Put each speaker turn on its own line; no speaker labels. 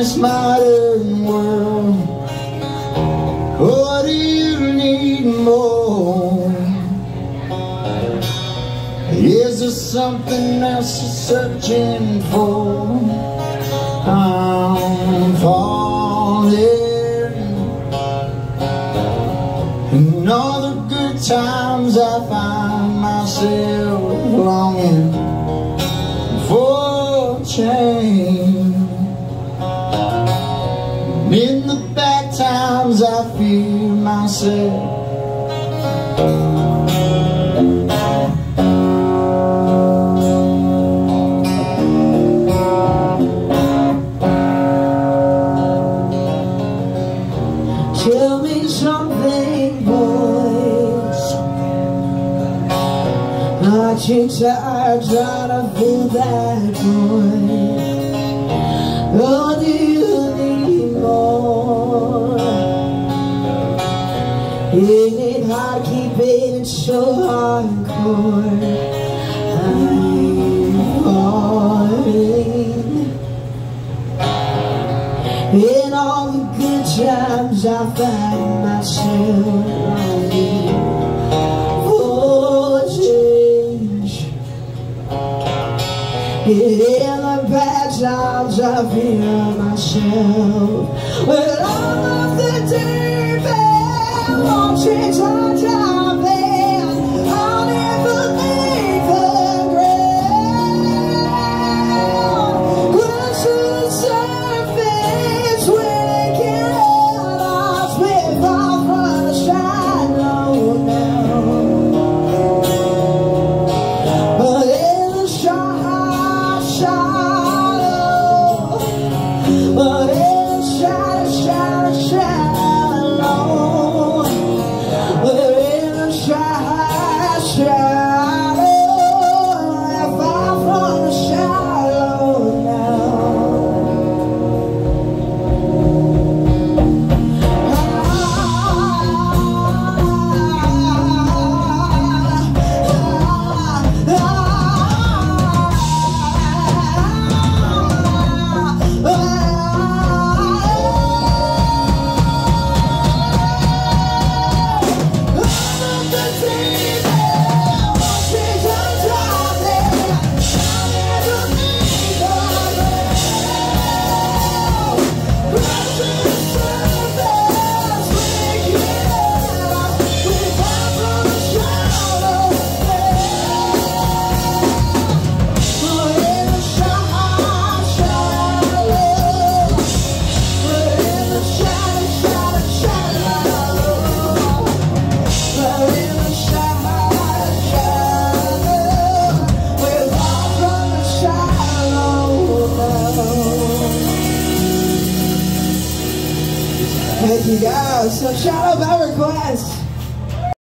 this modern world What do you need more? Is there something else you're searching for? I'm falling In all the good times I find myself longing for change in the bad times I feel myself Tell me something, boys. Aren't you tired trying to feel that void? Oh, do Isn't it hard keeping it so hardcore? I'm falling. In all the good times I find myself longing for change In the bad times I feel myself Well, all of the deep end won't change our Thank you guys. So shout out by request.